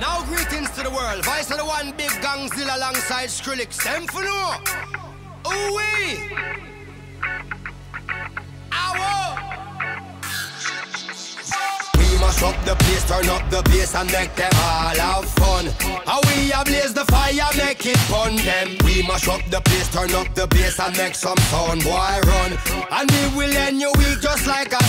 Now greetings to the world. Vice of the one big gangzilla alongside Skrillex. Them for no. Ooh wee. We must up the place, turn up the bass and make them all have fun. How we blaze the fire, make it fun them. We mash up the place, turn up the bass and make some sound, boy run. And we will end your week just like a